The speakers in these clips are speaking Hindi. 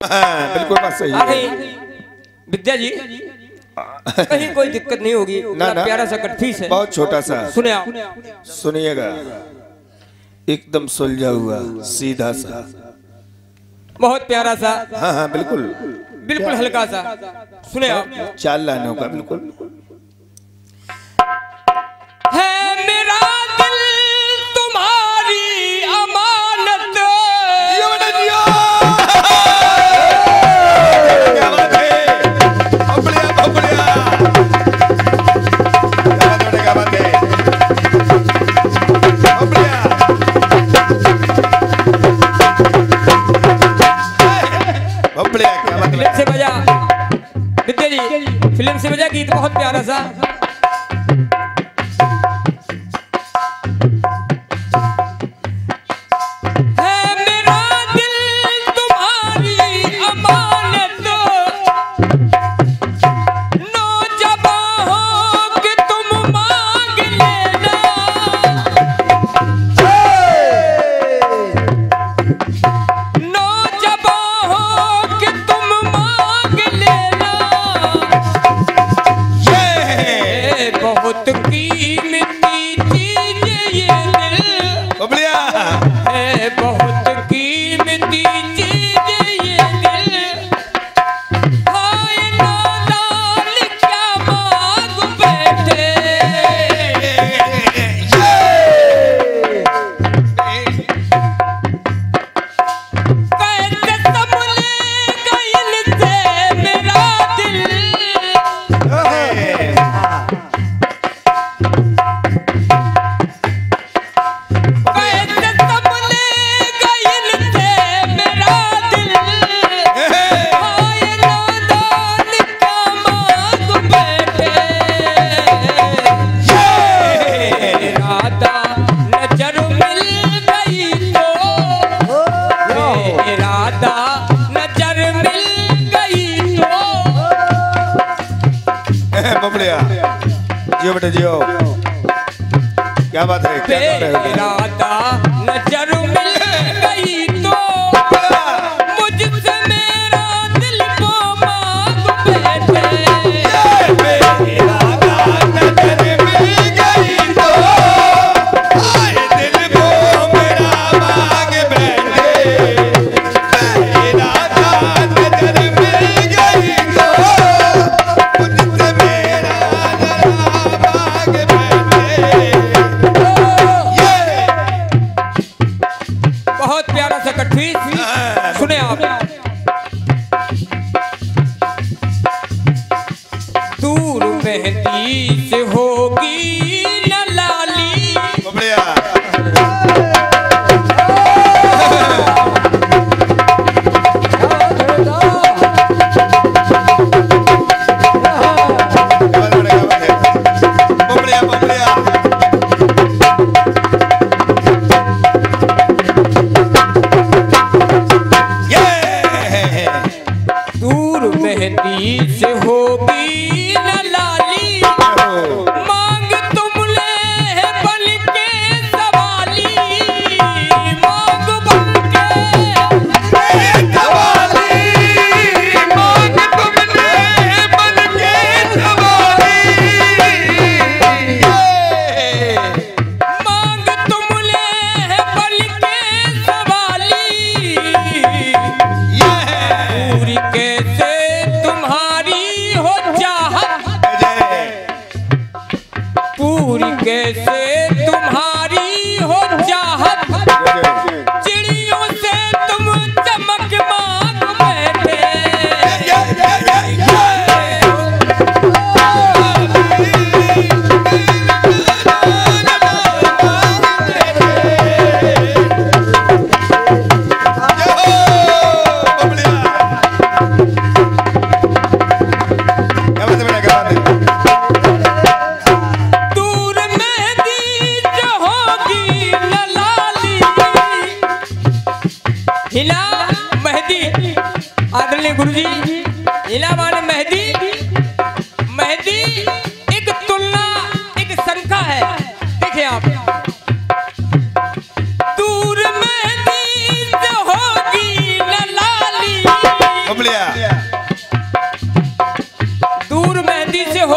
हाँ, बिल्कुल बात सही अरे विद्या जी कहीं कोई दिक्कत नहीं होगी। ना, ना। प्यारा सा कटफीस है। बहुत छोटा सा। सुने आप। सुनिएगा। एकदम सुलझा हुआ सीधा सा। बहुत प्यारा सा। हाँ हाँ बिल्कुल। बिल्कुल हल्का सा। सुने आप। चाल लाने का बिल्कुल। है मेरा फ़िल्म से बजा। विद्या जी फ़िल्म से बजा गीत बहुत प्यारा सा।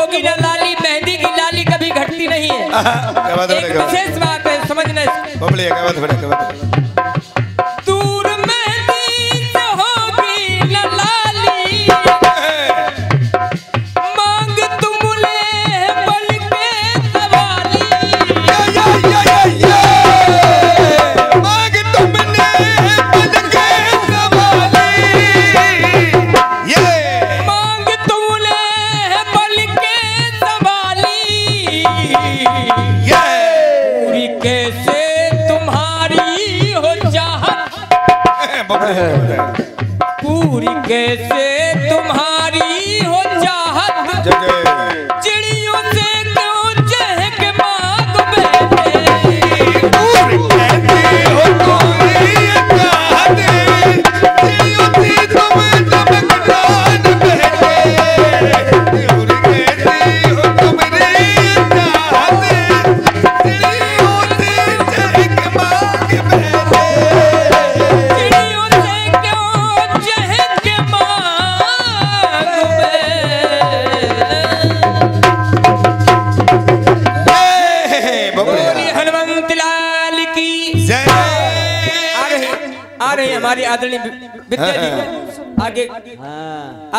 लोगों की लाली मेहंदी की लाली कभी घटती नहीं है। विशेष बात है समझना पूरी कैसे तुम्हारी हो चाहत? चिड़ियों से क्यों चहक मांग बैठे।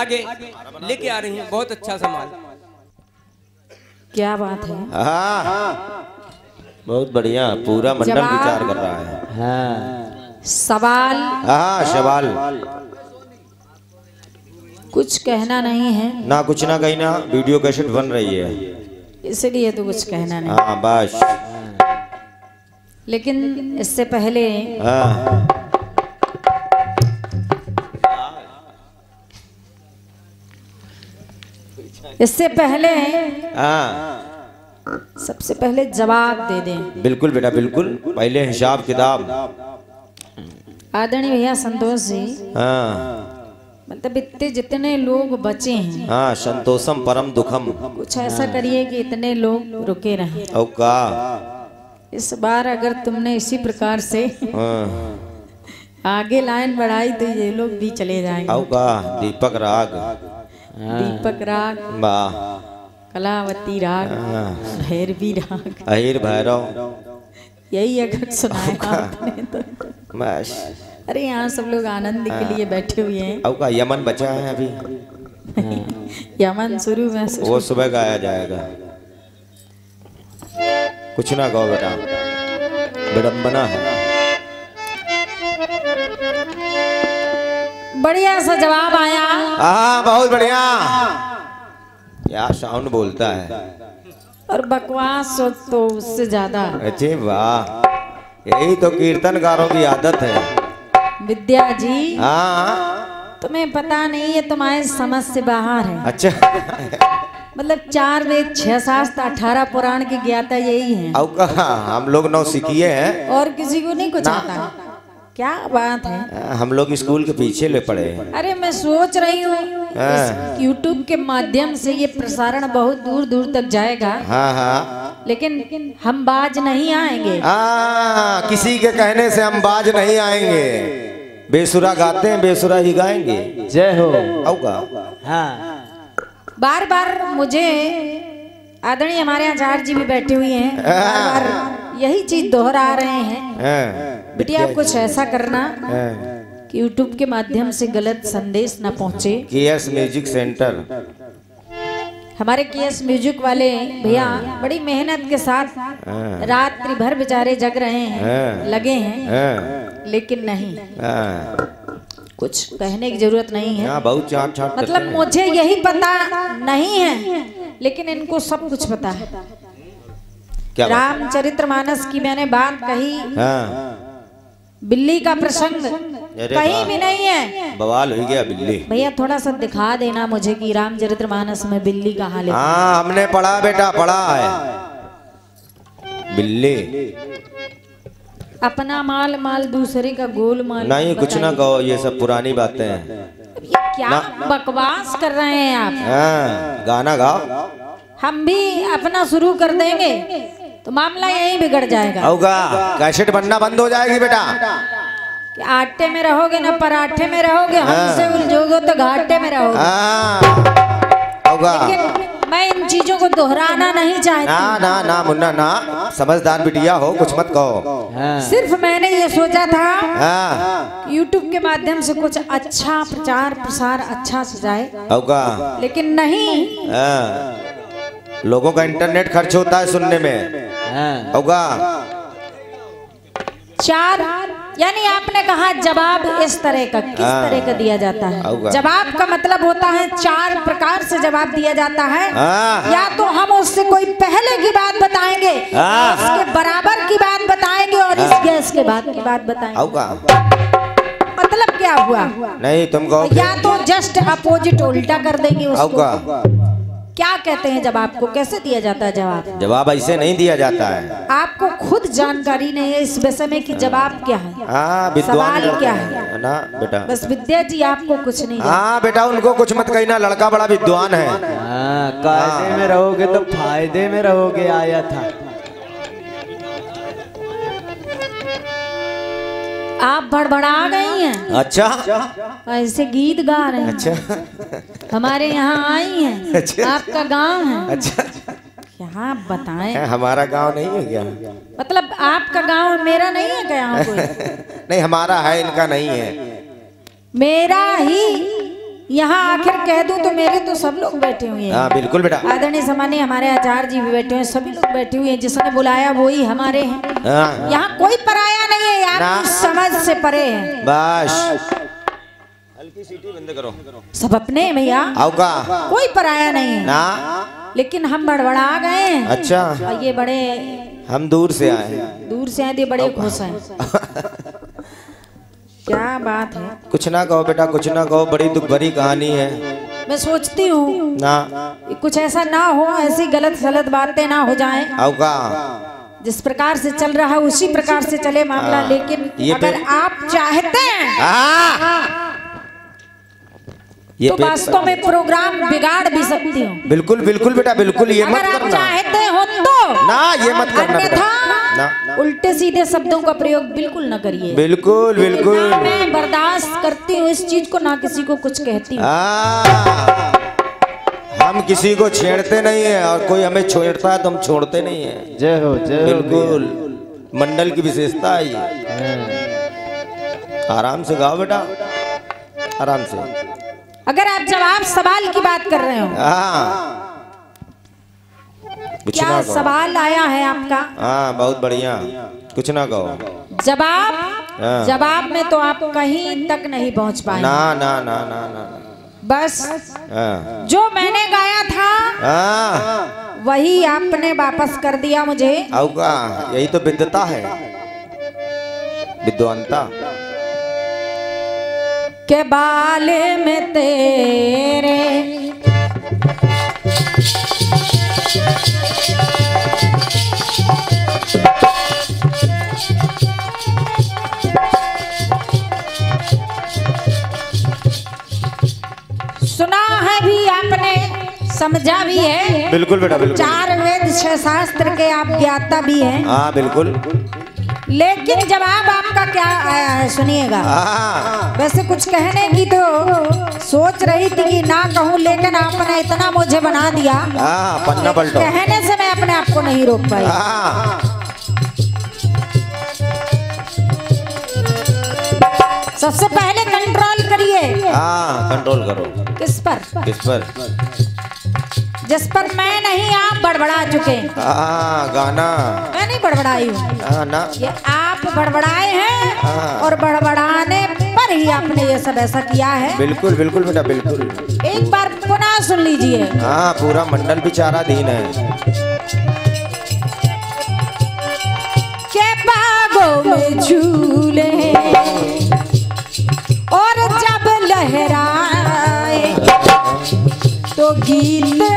आगे लेके आ रही हैं। बहुत अच्छा सामान। क्या बात है? हाँ। बहुत बढ़िया। पूरा मंडल विचार कर रहा है। सवाल? हाँ सवाल। कुछ कहना नहीं है? ना कुछ ना कहीं ना वीडियो कैसेट बन रही है। इसलिए तो कुछ कहना नहीं। हाँ बस। लेकिन इससे पहले हाँ। इससे पहले हाँ। सबसे पहले जवाब दे दें। बिल्कुल बेटा बिल्कुल। पहले हिसाब किताब। आदरणीय भैया संतोष जी हाँ। मतलब इतने जितने लोग बचे हैं हाँ संतोषम परम दुखम। कुछ ऐसा करिए कि इतने लोग रुके रहे। और का इस बार अगर तुमने इसी प्रकार से हाँ। आगे लाइन बढ़ाई तो ये लोग भी चले जाएँगे। दीपक राग। दीपक राग वाह। कलावती राग भैरवी राग। अहिर भैरव। यही अगर सुनाया आपने तो। बस। अरे यहाँ सब लोग आनंद के लिए बैठे हुए हैं। और का यमन बचा है अभी? यमन शुरू में शुरू। वो सुबह गाया जाएगा। कुछ ना गाओ बेटा। विडम्बना है। बढ़िया सा जवाब आया। हाँ बहुत बढ़िया। क्या साउंड बोलता है? और बकवास तो उससे ज़्यादा। अच्छे वाह यही तो कीर्तनकारों की आदत है। विद्या जी हाँ तुम्हें पता नहीं है तुम्हारे समझ से बाहर है। अच्छा। मतलब चार वेद छह शास्त्र अठारह पुराण की ज्ञाता यही है। कहा हम लोग नौ सीखिए हैं। और किसी को नहीं कुछ आता। है क्या बात है? हम लोग स्कूल के पीछे ले पड़े हैं। अरे मैं सोच रही हूँ हाँ। यूट्यूब के माध्यम से ये प्रसारण बहुत दूर दूर तक जाएगा। हाँ हाँ। लेकिन हम बाज नहीं आएँगे। हाँ किसी के कहने से हम बाज नहीं आएँगे। बेसुरा गाते हैं बेसुरा ही गाएँगे। जय हो। का हाँ। बार बार मुझे आदरणीय हमारे आचार्य जी भी बैठे हुए हैं। बार बार यही चीज़ दोहरा रहे हैं। हाँ, बिटिया आप कुछ ऐसा करना हाँ। कि यूट्यूब के माध्यम से गलत संदेश न पहुँचे। केएस म्यूज़िक सेंटर हमारे केएस म्यूज़िक वाले भैया बड़ी मेहनत के साथ रात्रि भर बेचारे जग रहे हैं। हाँ। लगे हैं। हाँ, लेकिन नहीं। हाँ, कुछ कहने की ज़रूरत नहीं है। बहुत चाट चाट मतलब मुझे यही पता नहीं है लेकिन इनको सब कुछ पता है। क्या? रामचरितमानस की मैंने बात कही। हाँ। बिल्ली का प्रसंग कहीं भी नहीं है। बवाल हो गया बिल्ली। भैया थोड़ा सा दिखा देना मुझे कि रामचरितमानस में बिल्ली कहाँ ले हाँ। हमने पढ़ा बेटा पढ़ा है। बिल्ली। अपना माल माल दूसरे का गोल माल। नहीं कुछ ना कहो ये सब पुरानी बातें हैं। क्या बकवास कर रहे हैं आप? हाँ गाना गाओ। हम भी अपना शुरू कर देंगे। तो मामला यहीं बिगड़ जाएगा। होगा कैसेट बनना बंद हो जाएगी बेटा। कि आटे में रहोगे ना पराठे में रहोगे हमसे उलझोगे तो घाटे में रहोगे। हाँ होगा मैं इन चीज़ों को दोहराना नहीं चाहती। ना ना ना मुन्ना ना समझदार बिटिया हो कुछ मत कहो। सिर्फ़ मैंने ये सोचा था हाँ। यूट्यूब के माध्यम से कुछ अच्छा प्रचार प्रसार अच्छा से जाए। होगा लेकिन नहीं। हाँ। लोगों का इंटरनेट खर्च होता है सुनने में। होगा। चार यानी आपने कहा जवाब इस तरह का किस हाँ। तरह का दिया जाता है? जवाब का मतलब होता है चार प्रकार से जवाब दिया जाता है। हाँ। या तो हम उससे कोई पहले की बात बताएँगे हाँ। उसके बराबर की बात बताएँगे और इस गैस के बाद की बात बताएँगे। मतलब क्या हुआ? नहीं तुम कहो या तो जस्ट अपोजिट उल्टा कर देंगे उसको। क्या कहते हैं जब आपको कैसे दिया जाता है जवाब? जवाब ऐसे नहीं दिया जाता है। आपको खुद जानकारी नहीं है इस विषय में कि जवाब क्या है। आ, सवाल लोग क्या हैं, है? ना बेटा। बस विद्या जी आपको कुछ नहीं हाँ। बेटा उनको कुछ मत कहना लड़का बड़ा विद्वान है। आ, कायदे में रहोगे तो फ़ायदे में रहोगे आया था। आप भड़बड़ा गई हैं। अच्छा। ऐसे गीत गा रहे हैं। अच्छा। हमारे यहाँ आई हैं। अच्छा। आपका गाँव है। अच्छा। क्या आप बताएँ? हमारा गाँव नहीं है क्या? मतलब आपका गाँव मेरा नहीं है क्या नहीं हमारा है इनका नहीं है। मेरा ही यहाँ आखिर कह दूँ तो मेरे तो सब लोग बैठे हुए हैं। हाँ बिल्कुल बेटा। आदरणीय समानी हमारे आचार्य जी भी बैठे हुए सभी लोग बैठे हुए हैं जिसने बुलाया वो ही हमारे हैं। हाँ। यहाँ कोई पराया नहीं है। आप समझ से परे हैं। बस। हल्की सीटी बंद करो। सब अपने हैं भैया। कोई पराया नहीं है। ना। लेकिन हम बड़बड़ा गए हैं। अच्छा। और ये बड़े हम दूर से आए। दूर से आए थे बड़े खुश हैं। क्या बात है? कुछ ना कहो बेटा कुछ ना कहो बड़ी दुख भरी कहानी है। मैं सोचती हूँ ना। कुछ ऐसा ना हो ऐसी गलत सलत बातें ना हो जाएँ। जिस प्रकार से चल रहा है उसी प्रकार से चले मामला हाँ, लेकिन ये अगर आप चाहते हैं हाँ। ये तो वास्तव में प्रोग्राम बिगाड़ भी सकती हूँ। बिल्कुल बिल्कुल बेटा बिल्कुल ये मत करना। चाहते हो तो ना ये मत करना ना। उल्टे सीधे शब्दों का प्रयोग बिल्कुल न करिए। बिल्कुल ना बिल्कुल मैं बर्दाश्त करती हूँ इस चीज़ को ना किसी को कुछ कहती हूँ। हाँ। हम किसी को छेड़ते नहीं है और कोई हमें छेड़ता है तो हम छोड़ते नहीं है। जय हो जय बिल्कुल। मंडल की विशेषता है। आराम से गाओ बेटा। आराम से। अगर आप जवाब सवाल की बात कर रहे हो। हाँ। क्या ना सवाल आया है आपका? हाँ बहुत बढ़िया। कुछ ना कहो। जवाब? हाँ। जवाब में तो आप कहीं तक नहीं पहुँच पाए ना ना ना ना ना बस हाँ। जो मैंने गाया था हाँ। वही आपने वापस कर दिया मुझे। यही तो विद्वता है। विद्वानता के बाले में तेरे समझा भी है। बिल्कुल बेटा बिल्कुल। चार वेद छह शास्त्र के आप ज्ञाता भी हैं। हाँ बिल्कुल। लेकिन जवाब आपका क्या आया है सुनिएगा हाँ। वैसे कुछ कहने की तो सोच रही थी कि ना कहूँ लेकिन आपने इतना मुझे बना दिया। हाँ पन्ना पलटो। कहने से मैं अपने आप को नहीं रोक पाई। हाँ सबसे पहले कंट्रोल करिए। हाँ कंट्रोल करो। किस पर? किस पर? जिस पर मैं नहीं आप बड़बड़ा चुके। हैं। गाना। मैं नहीं बड़बड़ाई हूँ। हाँ ना। ये आप बड़बड़ाए हैं। और बड़बड़ाने पर ही आपने ये सब ऐसा किया है। बिल्कुल बिल्कुल बेटा बिल्कुल। एक बार पुनः सुन लीजिए। हाँ पूरा मंडल बेचारा दीन है। के बागों में झूले और जब लहराए तो गीत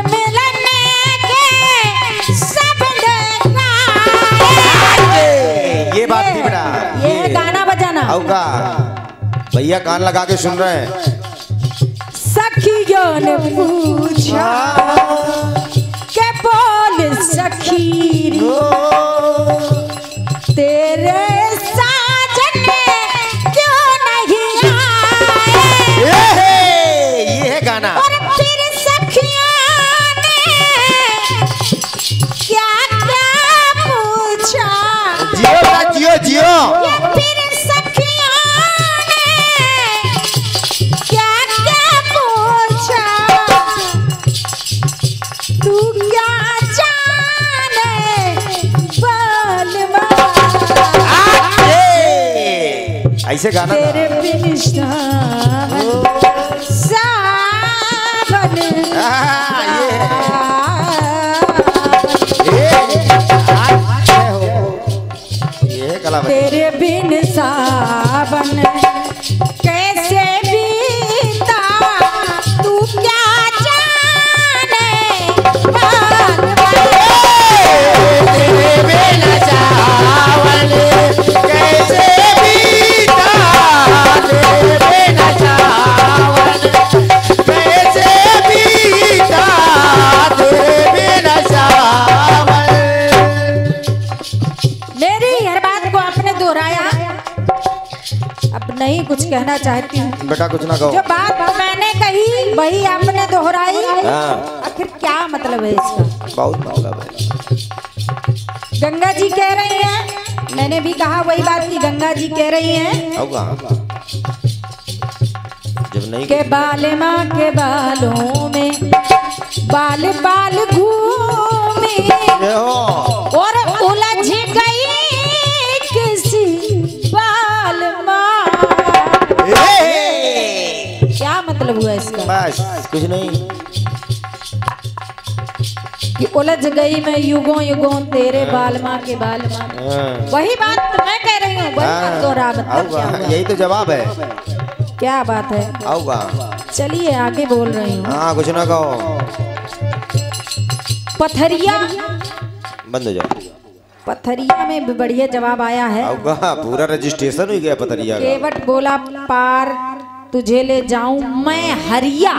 होगा भैया कान लगा के सुन रहे हैं। सखियों ने पूछा। के बोल सखी तेरे ऐसे गाना। तेरे बिन सावन दोहराया अब नहीं कुछ कहना चाहती। हूँ बेटा कुछ ना कहो। जो बात मैंने कही वही आपने दोहराई। हाँ। आखिर क्या मतलब है इसका? बहुत मतलब है गंगा जी कह रही हैं। मैंने भी कहा वही बात की गंगा जी कह रही हैं। जब नहीं के बाल माँ के बालों में बाल बाल घूमे और उलझ बस कुछ नहीं। कि उलझ गई मैं युगों युगों तेरे बाल माँ के बाल माँ। हाँ। वही बात तो मैं कह रही हूँ वही बात दोहरा मतलब यही तो जवाब है। क्या बात है? चलिए आगे बोल रही हूँ। हाँ कुछ ना कहो। पथरिया। बंद हो जाओ। पथरिया में बढ़िया जवाब आया है। पूरा रजिस्ट्रेशन हो गया पथरिया केवट बोला पार। तुझे ले जाऊँ मैं हरिया।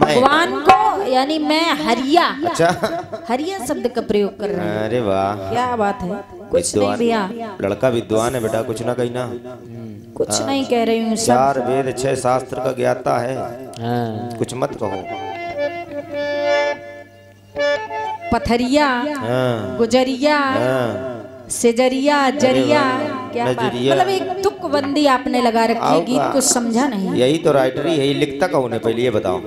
भगवान को यानी मैं हरिया। अच्छा। हरिया शब्द का प्रयोग कर रहे हैं। अरे वाह। क्या बात है? कुछ नहीं भैया। लड़का विद्वान है बेटा कुछ ना कहीं ना। कुछ आ, नहीं कह रही हूँ चार वेद छह शास्त्र का ज्ञाता है। आ, कुछ मत कहो। पथरिया हाँ। गुजरिया हाँ। सेजरिया ज़रिया क्या। मतलब एक तुक बंदी आपने लगा रखी है गीत का। कुछ समझा नहीं यही तो राइटरी है ये लिखता कौन है पहले ये बताओ।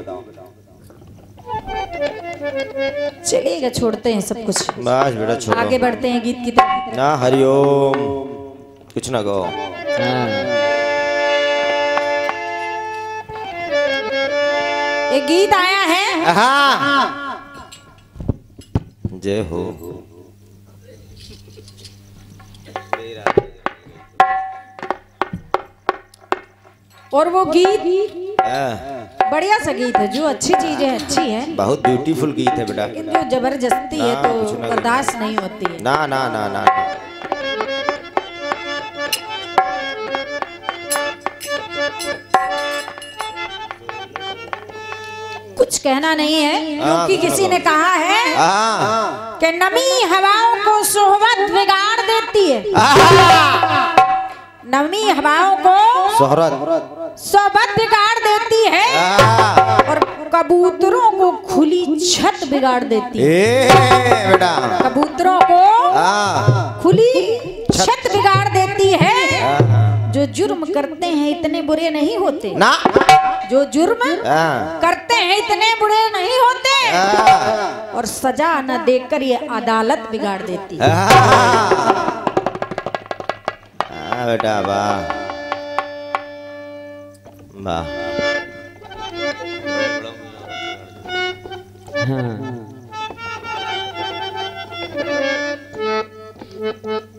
चलिएगा छोड़ते हैं सब कुछ। बस बेटा छोड़ो। आगे बढ़ते हैं गीत की तरफ़। ना हरिओम। कुछ ना कहो। एक गीत आया है। हाँ। जय हो। और वो गीत हाँ, बढ़िया सा गीत है जो अच्छी चीज़ है अच्छी है। बहुत ब्यूटीफुल गीत है बेटा। लेकिन जो ज़बरदस्ती है तो बर्दाश्त नहीं होती है। ना ना ना ना कुछ कहना नहीं है। हाँ, क्योंकि किसी ने कहा है हाँ। कि नमी हवाओं को सोहबत बिगाड़ देती है। नमी हवाओं को शोहरत। सोहबत बिगाड़ देती है। हाँ। और कबूतरों को खुली छत बिगाड़ देती है। बेटा। कबूतरों को हाँ। खुली छत बिगाड़ देती है। हाँ। जो जुर्म करते हैं इतने बुरे नहीं होते। ना। जो जुर्म करते हैं इतने बुरे नहीं होते। और सजा न देकर ये अदालत बिगाड़ देती हाँ, बेटा वाह। वाह गीत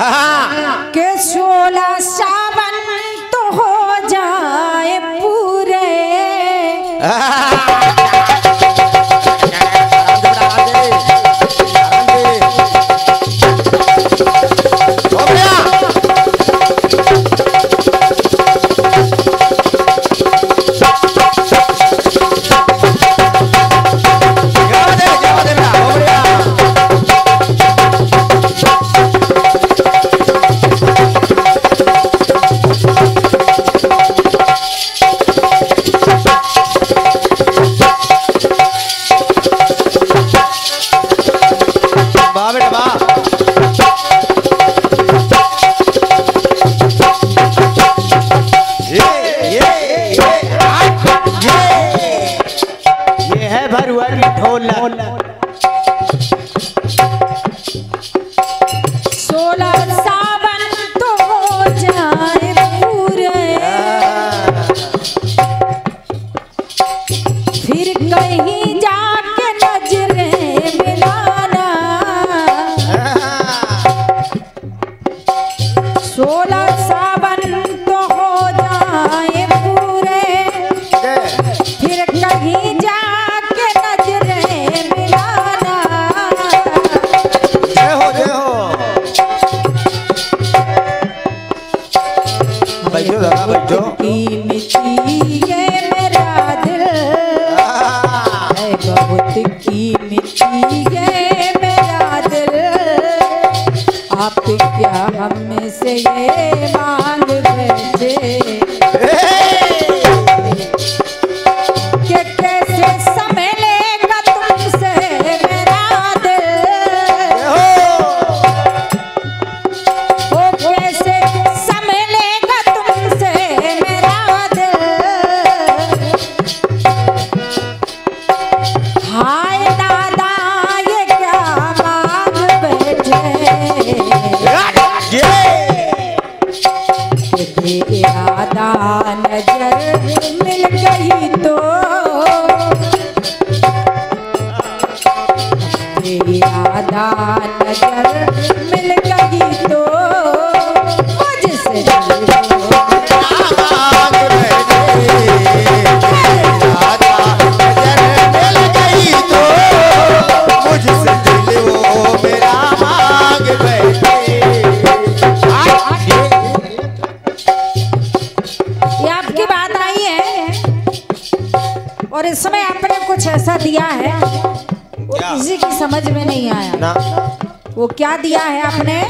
बजा हाँ। के इरादा नज़र मिल गई नहीं आया। ना। वो क्या दिया है आपने?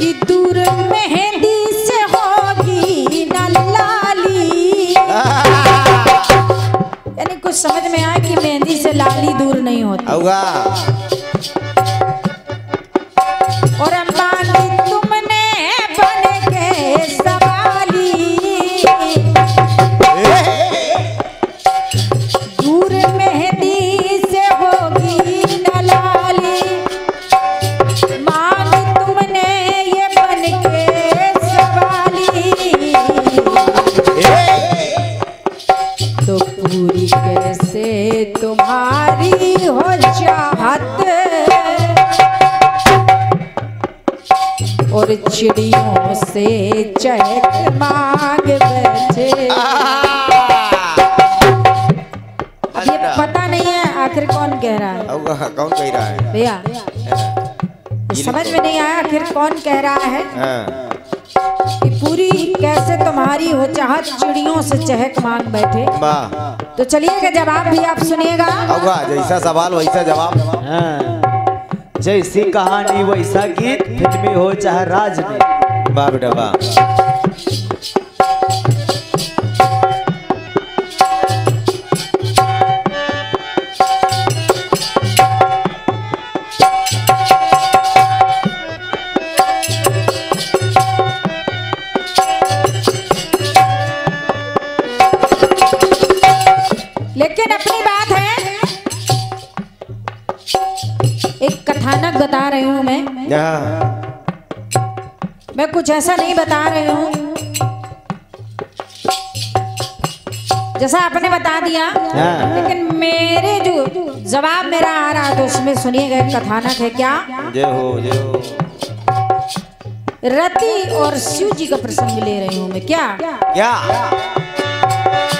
कि दूर मेहंदी से होगी न लाली। यानी कुछ समझ में आया कि मेहंदी से लाली दूर नहीं होती। कह रहा है हाँ कि पूरी कैसे तुम्हारी हो चाहत चिड़ियों से चहक मांग बैठे। वाह। तो चलिएगा जवाब भी आप सुनिएगा। होगा जैसा सवाल वैसा जवाब। हाँ। जैसी कहानी वैसा गीत फिल्मी हो चाहे राज में। वाह बेटा वाह। बता रही हूँ मैं। हाँ मैं कुछ ऐसा नहीं बता रही हूँ। जैसा आपने बता दिया हाँ। लेकिन मेरे जो जवाब मेरा आ रहा तो उसमें सुनिएगा कथानक है क्या? जय हो जय हो। रति और शिव जी का प्रसंग ले रही हूँ मैं क्या? क्या के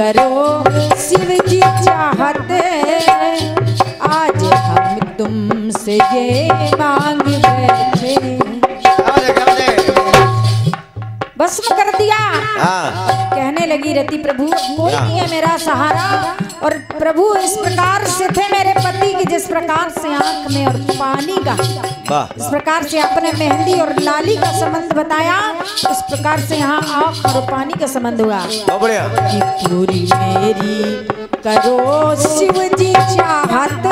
करो। शिव जी चाहते आज हम तुमसे ये मांग बैठे भस्म कर दिया। हाँ। कहने लगी रति प्रभु कोई नहीं है मेरा सहारा। और प्रभु इस प्रकार से थे मेरे प्रकार से आँख में और पानी का इस प्रकार से आपने मेहंदी और लाली का संबंध बताया इस प्रकार से यहाँ आँख और पानी का संबंध हुआ। पूरी मेरी करो शिव जी चाहत